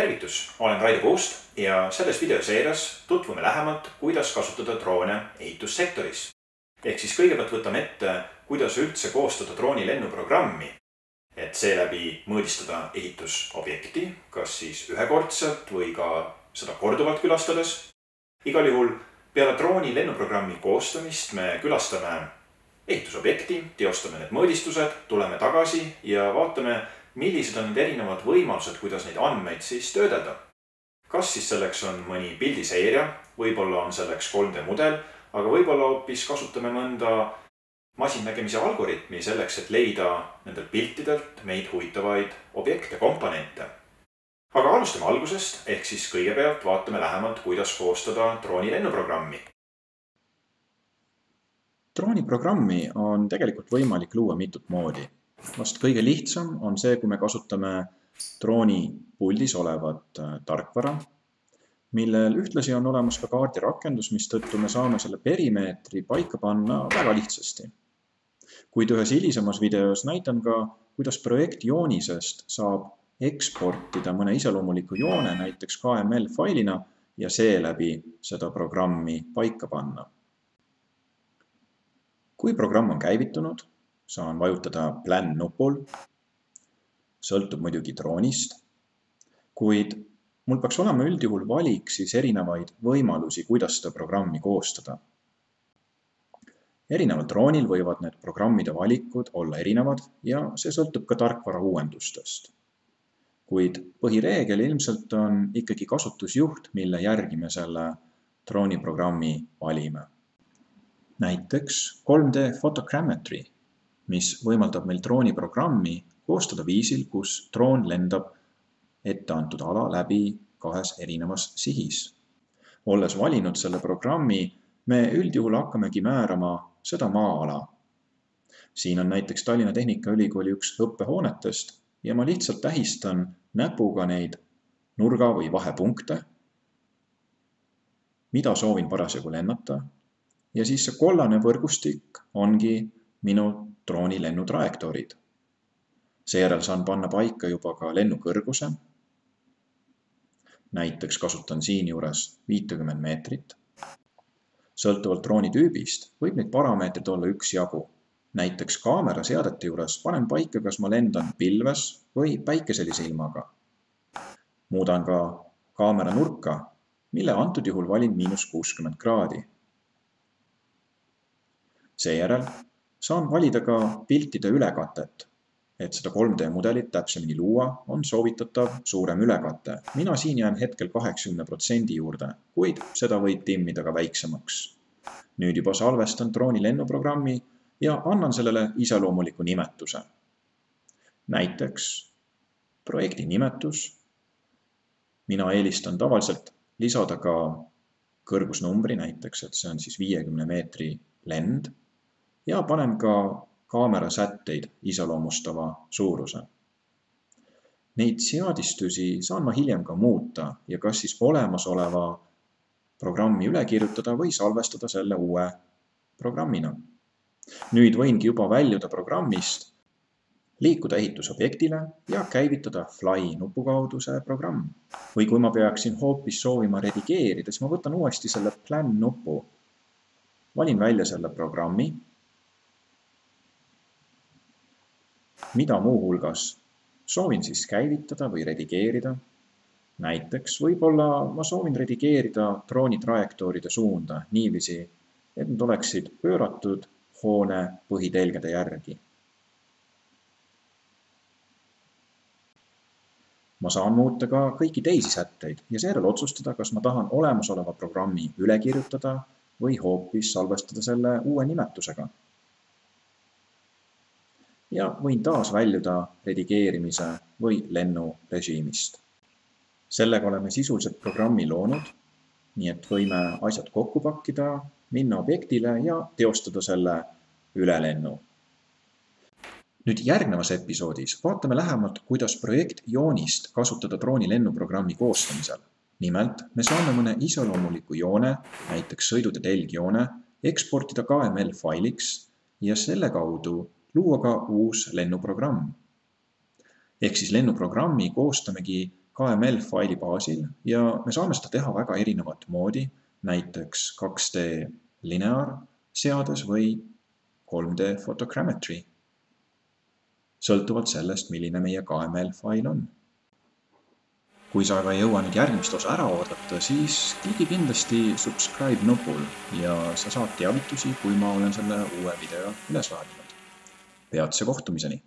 tervitus, olen Raido Puust ja selles videoseerias tutvume lähemalt, kuidas kasutada droone ehitussektoris. ehk siis kõigepealt võtame ette, kuidas üldse koostada drooni lennuprogrammi, et seeläbi mõõdistada ehitusobjekti, kas siis ühekordselt või ka seda korduvalt külastades. igal juhul peale drooni lennuprogrammi koostamist me külastame ehitusobjekti, teostame need mõõdistused, tuleme tagasi ja vaatame millised on need erinevad võimalused, kuidas neid andmeid siis töödelda? kas siis selleks on mõni pildiseeria, võib-olla on selleks 3D mudel, aga võib-olla hoopis kasutame mõnda masinnägemise algoritmi selleks, et leida nendelt piltidelt meid huvitavaid objekte, komponente. aga alustame algusest, ehk siis kõigepealt vaatame lähemalt, kuidas koostada drooni lennuprogrammi. drooniprogrammi on tegelikult võimalik luua mitut moodi vast kõige lihtsam on see, kui me kasutame drooni puldis olevat äh, tarkvara, millel ühtlasi on olemas ka kaardirakendus, mistõttu me saame selle perimeetri paika panna väga lihtsasti. kuid ühes hilisemas videos näitan ka, kuidas projektjoonisest saab eksportida mõne iseloomuliku joone näiteks KML failina ja seeläbi seda programmi paika panna. kui programm on käivitunud, saan vajutada Plan nupul. sõltub muidugi droonist, kuid mul peaks olema üldjuhul valik siis erinevaid võimalusi, kuidas seda programmi koostada. erineval droonil võivad need programmide valikud olla erinevad ja see sõltub ka tarkvara uuendustest. kuid põhireegel ilmselt on ikkagi kasutusjuht, mille järgi me selle drooniprogrammi valime. näiteks 3D photogrammetry mis võimaldab meil drooniprogrammi koostada viisil, kus droon lendab etteantud ala läbi kahes erinevas sihis. olles valinud selle programmi, me üldjuhul hakkamegi määrama seda maa-ala. siin on näiteks Tallinna Tehnikaülikooli üks õppehoonetest ja ma lihtsalt tähistan näpuga neid nurga või vahepunkte, mida soovin parasjagu lennata. ja siis see kollane võrgustik ongi minu drooni lennutrajektoorid. seejärel saan panna paika juba ka lennukõrguse. näiteks kasutan siinjuures viitekümmet meetrit. sõltuvalt drooni tüübist võib neid parameetreid olla üksjagu. näiteks kaamera seadete juures panen paika, kas ma lendan pilves või päikeselise ilmaga. muudan ka kaamera nurka, mille antud juhul valin miinus kuuskümmend kraadi. seejärel saan valida ka piltide ülekatet. et seda 3D mudelit täpsemini luua, on soovitatav suurem ülekate. mina siin jään hetkel kaheksakümne protsendi juurde, kuid seda võib timmida ka väiksemaks. nüüd juba salvestan drooni lennuprogrammi ja annan sellele iseloomuliku nimetuse. näiteks projekti nimetus. mina eelistan tavaliselt lisada ka kõrgusnumbri, näiteks et see on siis viiekümne meetri lend ja panen ka kaamera sätteid iseloomustava suuruse. Neid seadistusi saan ma hiljem ka muuta ja kas siis olemasoleva programmi üle kirjutada või salvestada selle uue programmina. nüüd võingi juba väljuda programmist, liikuda ehitusobjektile ja käivitada Fly nupu kaudu see programm. või kui ma peaksin hoopis soovima redigeerida, siis ma võtan uuesti selle Plan nupu. valin välja selle programmi mida muuhulgas soovin siis käivitada või redigeerida. näiteks võib-olla ma soovin redigeerida drooni trajektooride suunda niiviisi, et need oleksid pööratud hoone põhitelgede järgi. ma saan muuta ka kõiki teisi sätteid ja seejärel otsustada, kas ma tahan olemasoleva programmi üle kirjutada või hoopis salvestada selle uue nimetusega ja võin taas väljuda redigeerimise või lennurežiimist. sellega oleme sisuliselt programmi loonud, nii et võime asjad kokku pakkida, minna objektile ja teostada selle ülelennu. nüüd järgnevas episoodis vaatame lähemalt, kuidas projektjoonist kasutada drooni lennuprogrammi koostamisel. nimelt me saame mõne iseloomuliku joone, näiteks sõidutee telgjoone, eksportida KML failiks ja selle kaudu luua ka uus lennuprogramm. ehk siis lennuprogrammi koostamegi KML faili baasil ja me saame seda teha väga erinevat moodi, näiteks 2D lineaar seades või 3D photogrammetry, sõltuvalt sellest, milline meie KML fail on. kui sa aga ei jõua nüüd järgmist osa ära oodata, siis kliki kindlasti subscribe nupul ja sa saad teavitusi, kui ma olen selle uue video üles laadinud. Peatse kohtumiseni!